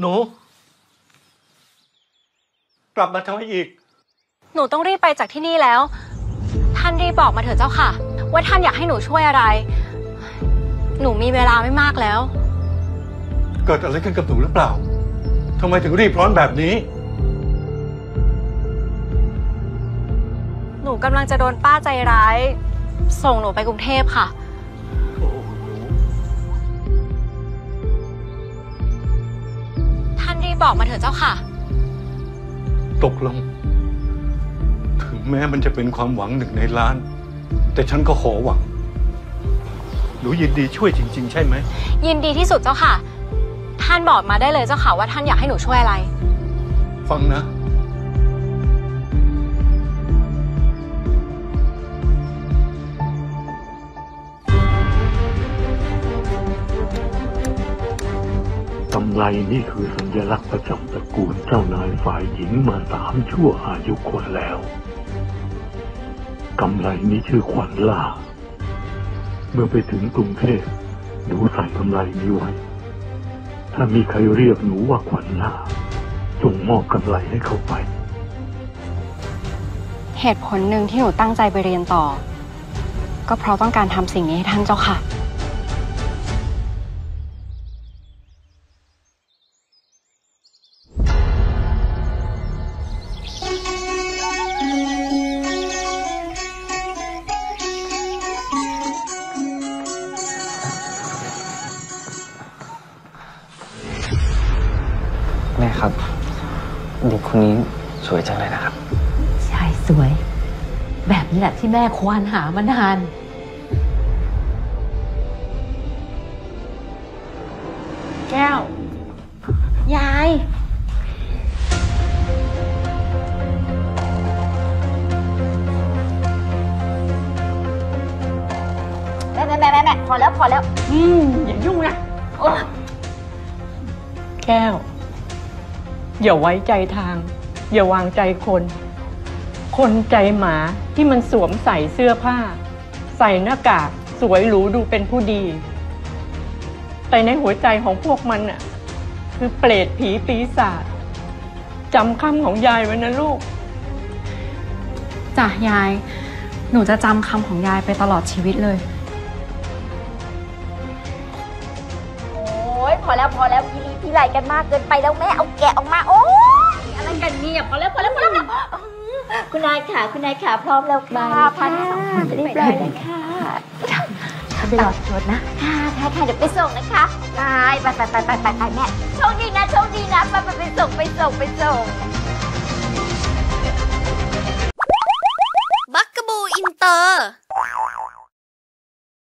หนู กลับมาทำไมอีก หนูต้องรีบไปจากที่นี่แล้ว ท่านรีบบอกมาเถอะเจ้าค่ะ ว่าท่านอยากให้หนูช่วยอะไร หนูมีเวลาไม่มากแล้ว เกิดอะไรขึ้นกับหนูหรือเปล่าทำไมถึงรีบร้อนแบบนี้ หนูกำลังจะโดนป้าใจร้าย ส่งหนูไปกรุงเทพค่ะ บบอกมาเถอะเจ้าค่ะ ตกลง ถึงแม้มันจะเป็นความหวังหนึ่งในล้าน แต่ฉันก็ขอหวัง หนูยินดีช่วยจริง ๆ ใช่ไหม ยินดีที่สุดเจ้าค่ะ ท่านบอกมาได้เลยเจ้าค่ะว่าท่านอยากให้หนูช่วยอะไร ฟังนะำไรนี่คือสัญลักษณ์ประจำตระกูลเจ้านายฝ่ายหญิงมาสามชั่วอายุคนแล้ว กำไรนี้ชื่อขวัญล่า เมื่อไปถึงกรุงเทพหนูใส่กำไรนี้ไว้ ถ้ามีใครเรียกหนูว่าขวัญล่า จงมอบกำไรให้เขาไป เหตุผลหนึ่งที่หนูตั้งใจไปเรียนต่อ ก็เพราะต้องการทำสิ่งนี้ให้ท่านเจ้าค่ะ ครับเด็กคนนี้สวยจังเลยนะครับ ชายสวย แบบนี้แหละที่แม่ควานหามานาน แก้ว ยาย แม่แม่แม่แม่แม่พอแล้วพอแล้ว อืมอย่ายุ่งนะโอ๊ยแก้ว อย่าไว้ใจทาง อย่าวางใจคน คนใจหมาที่มันสวมใส่เสื้อผ้า ใส่หน้ากากสวยหรูดูเป็นผู้ดี แต่ในหัวใจของพวกมันน่ะ คือเปรตผีปีศาจจำคำของยายไว้นะลูก จ้ะยาย หนูจะจำคำของยายไปตลอดชีวิตเลย อ้ยพอแล้วพอแล้วพี่ลีพี่ไหลกันมากเกินไปแล้วแม่เอาแกะออกมาโอ้ยอะไรกันเนี่ยพอแล้วพอแล้วพอแล้วอืมคุณนายขาคุณนายขาพร้อมแล้วค่ะพาทั้งสองคนไปเรียบร้อยเลยค่ะเขาไปรอชดนะค่ะค่ะค่ะเดี๋ยวไปส่งนะคะได้ไปไปไปไปไปไปแม่โชคดีนะโชคดีนะไปไปไปส่งไปส่งไปส่ง